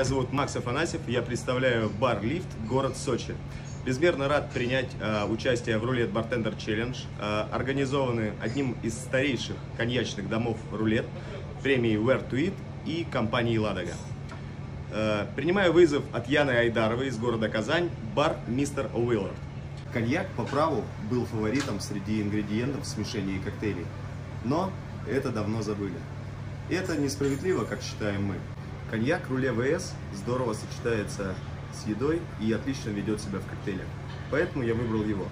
Меня зовут Макс Афанасьев, я представляю бар «Лифт», город Сочи. Безмерно рад принять э, участие в «Рулет Бартендер Челлендж», э, организованный одним из старейших коньячных домов «Рулет», премией «Where to Eat» и компанией «Ладога». Э, принимаю вызов от Яны Айдаровой из города Казань, бар «Мистер Уиллард». Коньяк по праву был фаворитом среди ингредиентов в смешении коктейлей, но это давно забыли. Это несправедливо, как считаем мы. Коньяк Руле ВС здорово сочетается с едой и отлично ведет себя в коктейлях, поэтому я выбрал его.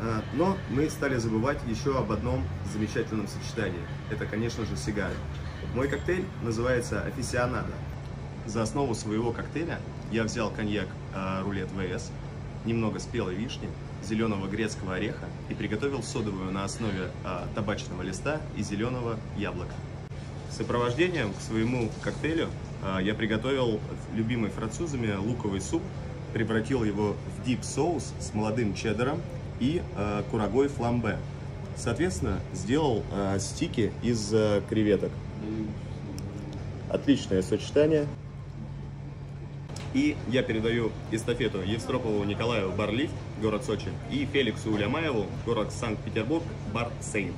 А, но мы стали забывать еще об одном замечательном сочетании. Это, конечно же, сигары. Мой коктейль называется «Офисионадо». За основу своего коктейля я взял коньяк а, Рулет ВС, немного спелой вишни, зеленого грецкого ореха и приготовил содовую на основе а, табачного листа и зеленого яблока. Сопровождением к своему коктейлю а, я приготовил любимый французами луковый суп, превратил его в дип соус с молодым чеддером и а, курагой фламбе. Соответственно, сделал а, стики из креветок. Отличное сочетание. И я передаю эстафету Евстропову Николаю Барлиф, город Сочи, и Феликсу Улямаеву, город Санкт-Петербург, бар Сейнт.